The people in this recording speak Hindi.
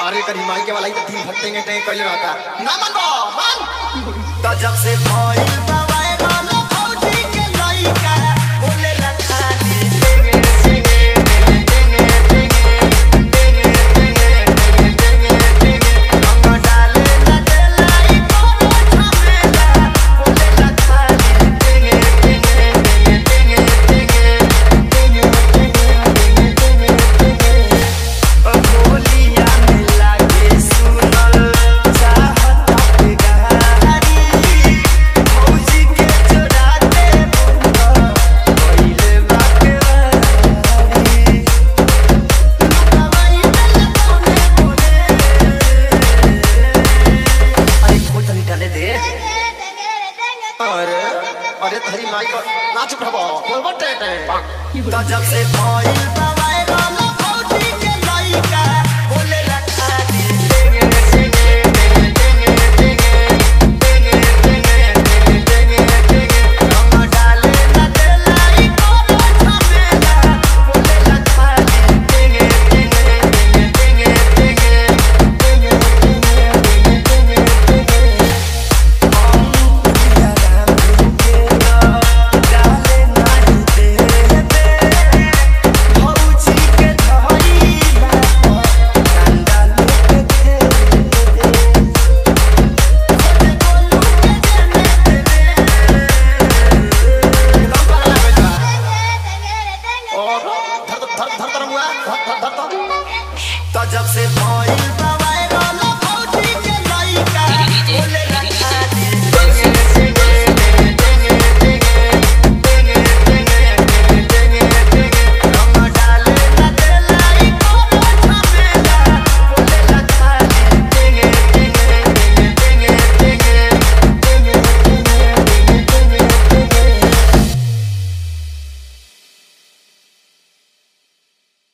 अरे वाला ही तो दिन भर टेंगे टेंगे कइले रहता ना मन बा मन तो जब से भइल अरे अरे तेरी माई का नाच प्रभाव बोल बटे गजब से भाई जब से भइल